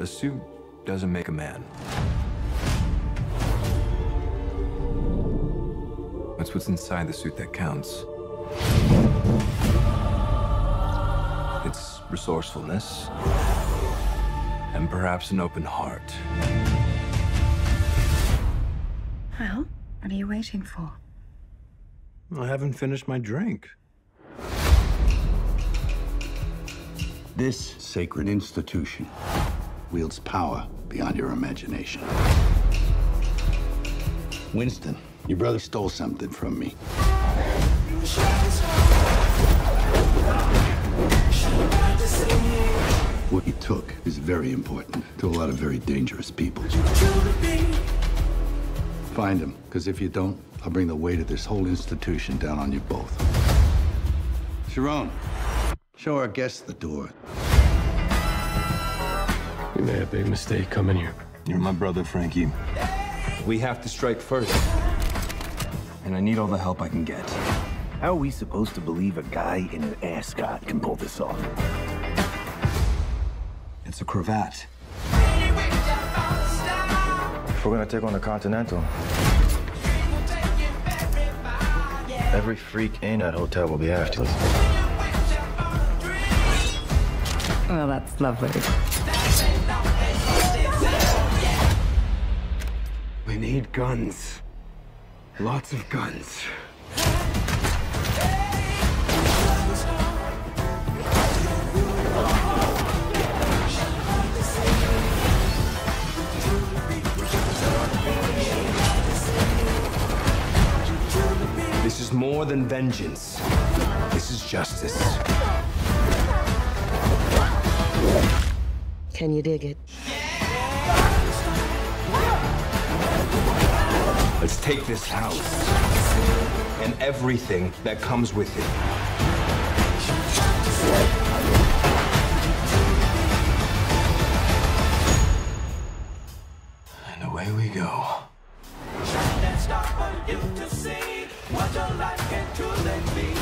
A suit doesn't make a man. It's what's inside the suit that counts. It's resourcefulness, and perhaps an open heart. Well, what are you waiting for? I haven't finished my drink. This sacred institution wields power beyond your imagination. Winston, your brother stole something from me. What he took is very important to a lot of very dangerous people. Find him, because if you don't, I'll bring the weight of this whole institution down on you both. Charon, show our guests the door. We made a big mistake coming here. You're my brother, Frankie. We have to strike first. And I need all the help I can get. How are we supposed to believe a guy in an ascot can pull this off? It's a cravat. If we're gonna take on the Continental, every freak in that hotel will be after us. Well, that's lovely. We need guns. Lots of guns. This is more than vengeance. This is justice. Can you dig it? Let's take this house and everything that comes with it. And away we go. Let's for you to see what your life can truly be.